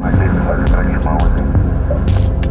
Mas ele faz o grande irmão, assim.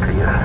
creer.